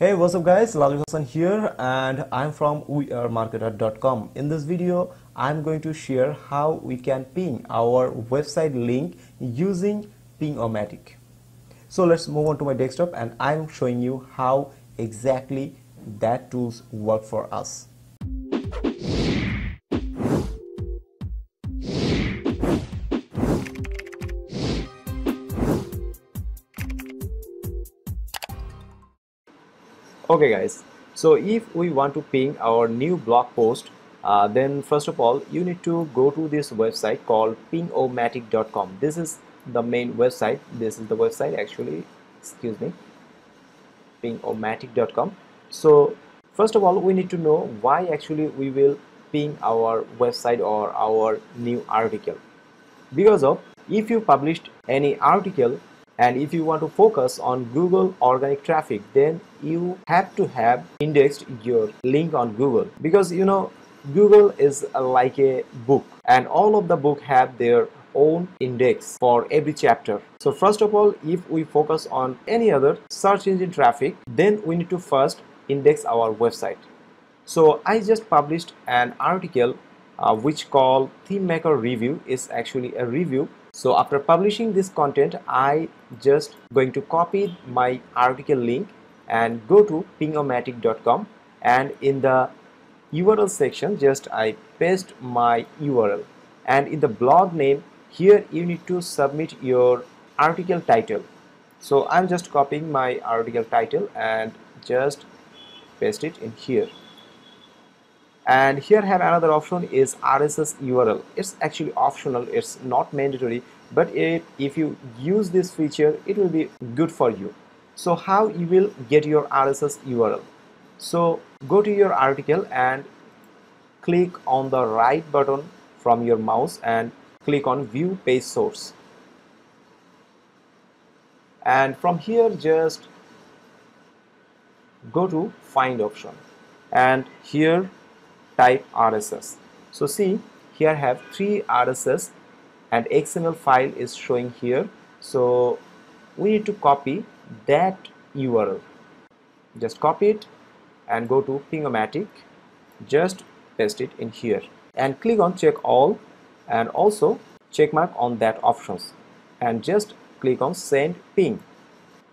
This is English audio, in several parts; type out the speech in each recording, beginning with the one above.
Hey, what's up guys? Lazuk Hasan here and I'm from wearemarketer.com. In this video, I'm going to share how we can ping our website link using Ping-O-Matic. So let's move on to my desktop and I'm showing you how exactly that tools work for us. Okay guys. So if we want to ping our new blog post uh, then first of all you need to go to this website called pingomatic.com this is the main website. This is the website actually. Excuse me. pingomatic.com so first of all we need to know why actually we will ping our website or our new article. Because of if you published any article and if you want to focus on Google organic traffic then you have to have indexed your link on Google. Because you know Google is like a book and all of the book have their own index for every chapter. So first of all if we focus on any other search engine traffic then we need to first index our website. So I just published an article uh, which called theme maker review is actually a review. So after publishing this content I just going to copy my article link and go to pingomatic.com and in the URL section just I paste my URL and in the blog name here you need to submit your article title. So I'm just copying my article title and just paste it in here and here have another option is RSS URL it's actually optional. It's not mandatory but it, if you use this feature it will be good for you. So how you will get your RSS URL so go to your article and click on the right button from your mouse and click on view page source. And from here just go to find option. And here type RSS. So see here I have three RSS and XML file is showing here. So we need to copy that URL. Just copy it and go to Pingomatic. Just paste it in here and click on check all and also check mark on that options and just click on send ping.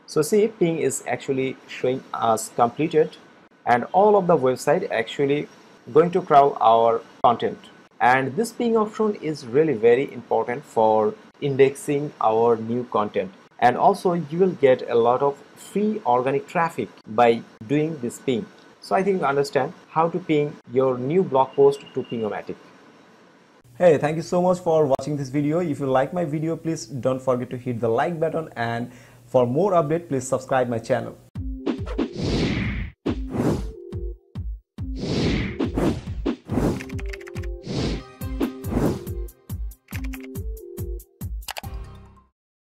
So see ping is actually showing us completed and all of the website actually going to crawl our content. And this ping option is really very important for indexing our new content. And also you will get a lot of free organic traffic by doing this ping. So i think you understand how to ping your new blog post to pingomatic. Hey thank you so much for watching this video. If you like my video please don't forget to hit the like button. And for more update please subscribe my channel